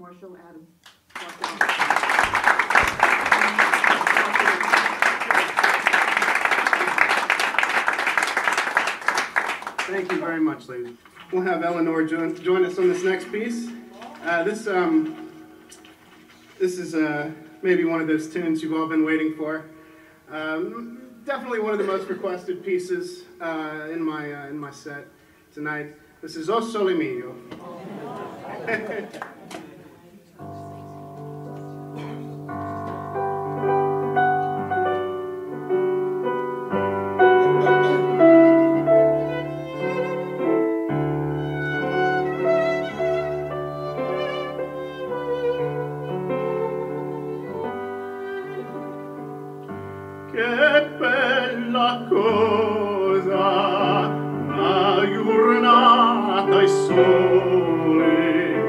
Marshall Adams. Thank you very much, ladies. We'll have Eleanor join, join us on this next piece. Uh, this, um, this is uh, maybe one of those tunes you've all been waiting for. Um, definitely one of the most requested pieces uh, in my uh, in my set tonight. This is O Sole Mio. Che bella cosa, una giornata e sole,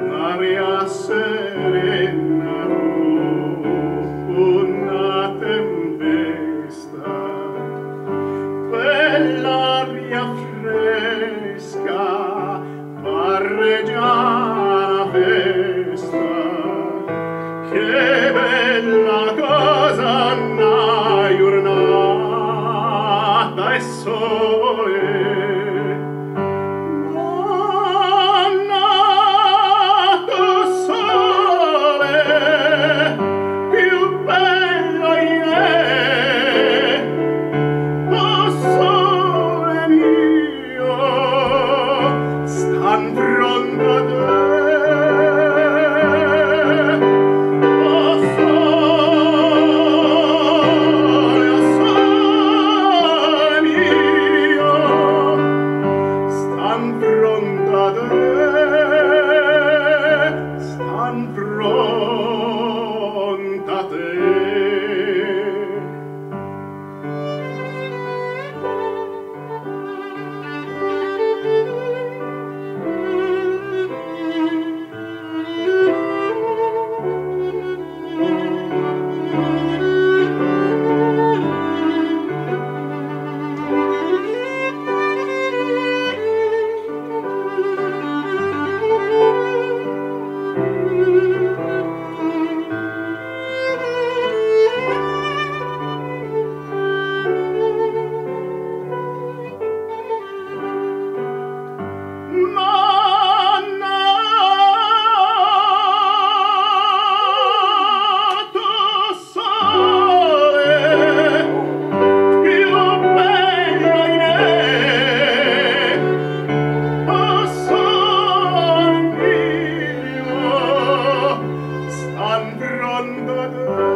un'aria serena una tempesta, quell'aria fresca, parreggiana festa, che bella e pronto